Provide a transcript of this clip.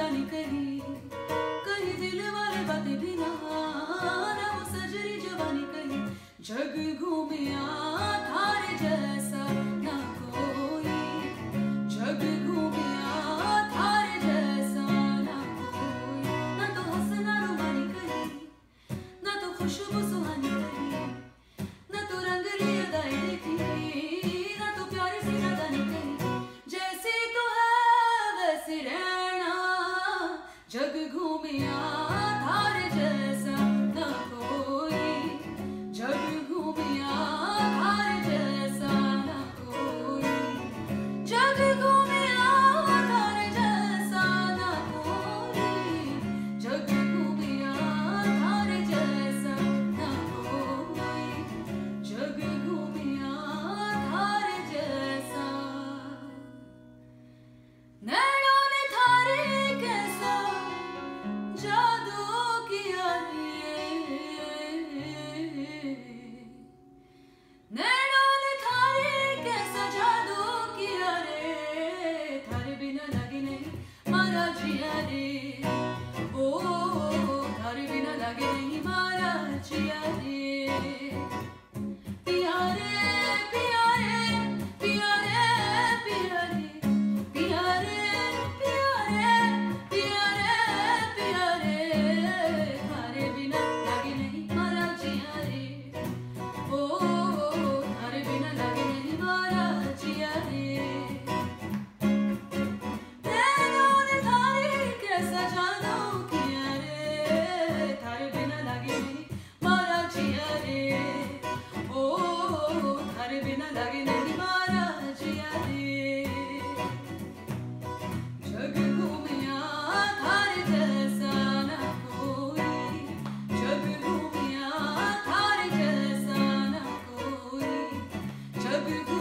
जाने कहीं। कहीं दिल वाले बातें भी ना ना वो सजरी जवानी कहीं। जग घूमिया थारे जैसा ना कोई। जग घूमिया थारे जैसा ना कोई। ना तो हंसना रुमानी कही, ना तो खुशबू ঘুমিয়া You.